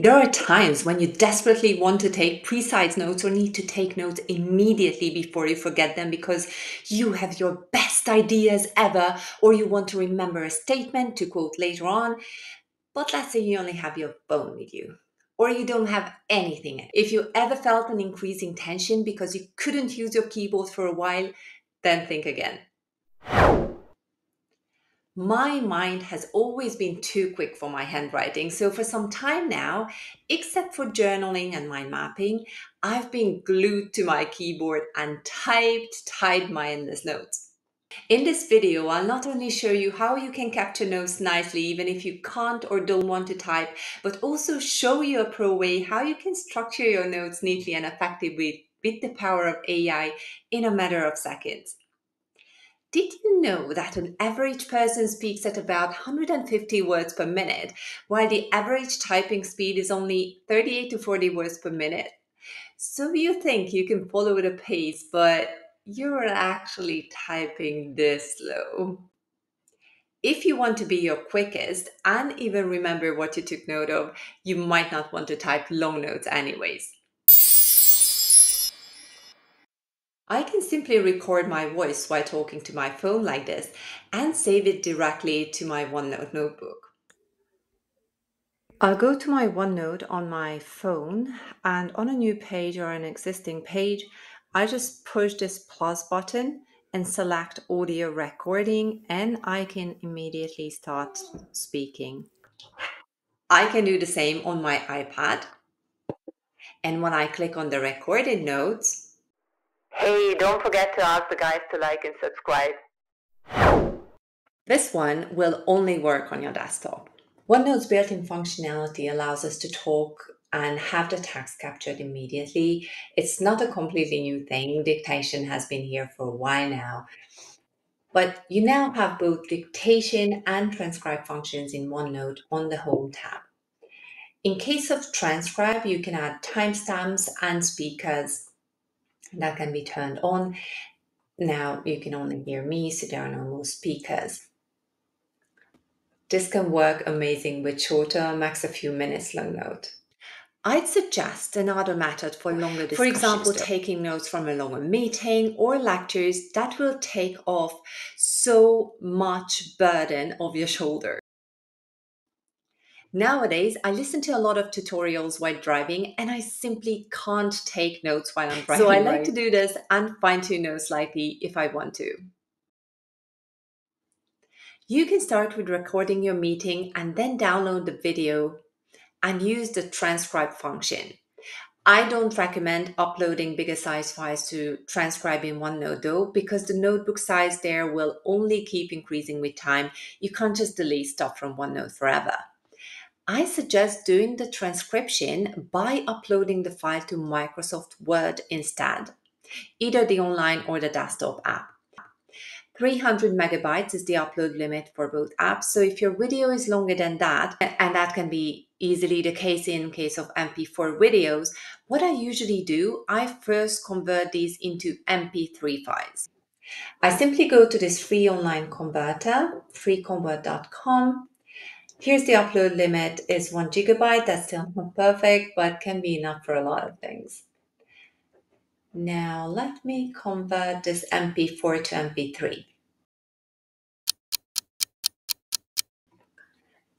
There are times when you desperately want to take precise notes or need to take notes immediately before you forget them because you have your best ideas ever or you want to remember a statement to quote later on. But let's say you only have your phone with you or you don't have anything. If you ever felt an increasing tension because you couldn't use your keyboard for a while, then think again. My mind has always been too quick for my handwriting, so for some time now, except for journaling and mind mapping, I've been glued to my keyboard and typed, typed my endless notes. In this video, I'll not only show you how you can capture notes nicely even if you can't or don't want to type, but also show you a pro way how you can structure your notes neatly and effectively with the power of AI in a matter of seconds. Did you know that an average person speaks at about 150 words per minute, while the average typing speed is only 38 to 40 words per minute? So you think you can follow the pace, but you're actually typing this slow. If you want to be your quickest and even remember what you took note of, you might not want to type long notes anyways. I can simply record my voice while talking to my phone like this and save it directly to my OneNote notebook. I'll go to my OneNote on my phone and on a new page or an existing page, I just push this plus button and select audio recording and I can immediately start speaking. I can do the same on my iPad. And when I click on the recorded notes, Hey, don't forget to ask the guys to like and subscribe. This one will only work on your desktop. OneNote's built-in functionality allows us to talk and have the text captured immediately. It's not a completely new thing. Dictation has been here for a while now. But you now have both dictation and transcribe functions in OneNote on the Home tab. In case of transcribe, you can add timestamps and speakers that can be turned on. Now you can only hear me, so there are no more speakers. This can work amazing with shorter, max a few minutes long note. I'd suggest another method for longer discussions. For example, though. taking notes from a longer meeting or lectures that will take off so much burden of your shoulder. Nowadays, I listen to a lot of tutorials while driving and I simply can't take notes while I'm driving. So I like right? to do this and fine tune notes slightly if I want to. You can start with recording your meeting and then download the video and use the transcribe function. I don't recommend uploading bigger size files to transcribe in OneNote though, because the notebook size there will only keep increasing with time. You can't just delete stuff from OneNote forever. I suggest doing the transcription by uploading the file to Microsoft Word instead, either the online or the desktop app. 300 megabytes is the upload limit for both apps. So if your video is longer than that, and that can be easily the case in case of MP4 videos, what I usually do, I first convert these into MP3 files. I simply go to this free online converter, freeconvert.com, Here's the upload limit is one gigabyte. That's still not perfect, but can be enough for a lot of things. Now let me convert this MP4 to MP3.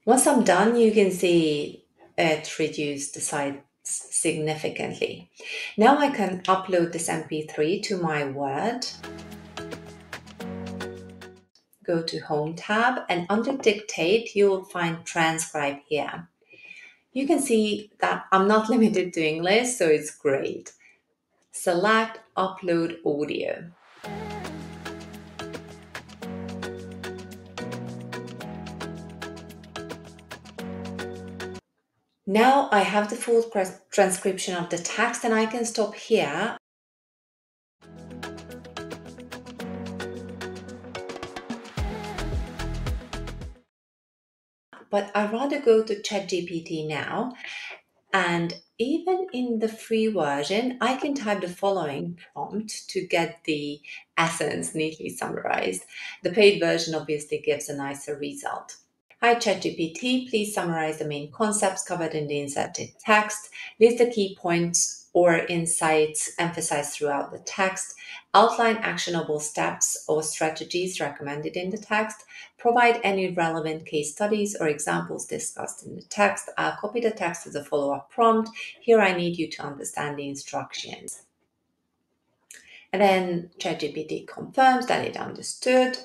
Once I'm done, you can see it reduced the size significantly. Now I can upload this MP3 to my Word go to Home tab and under Dictate, you will find Transcribe here. You can see that I'm not limited to English, so it's great. Select Upload Audio. Now I have the full transcription of the text and I can stop here but I rather go to ChatGPT now. And even in the free version, I can type the following prompt to get the essence neatly summarized. The paid version obviously gives a nicer result. Hi ChatGPT, please summarize the main concepts covered in the inserted text, list the key points or insights emphasized throughout the text, outline actionable steps or strategies recommended in the text, provide any relevant case studies or examples discussed in the text. I'll copy the text as a follow-up prompt. Here I need you to understand the instructions. And then ChatGPT confirms that it understood.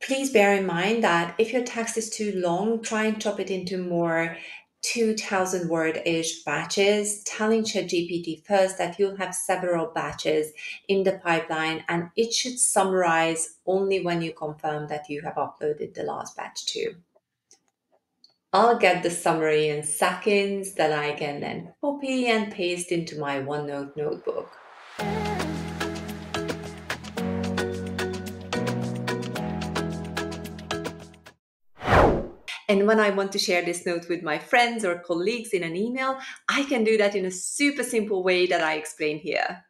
Please bear in mind that if your text is too long, try and chop it into more 2000 word ish batches, telling ChatGPT first that you'll have several batches in the pipeline and it should summarize only when you confirm that you have uploaded the last batch too. I'll get the summary in seconds that I can then copy and paste into my OneNote notebook. And when I want to share this note with my friends or colleagues in an email, I can do that in a super simple way that I explain here.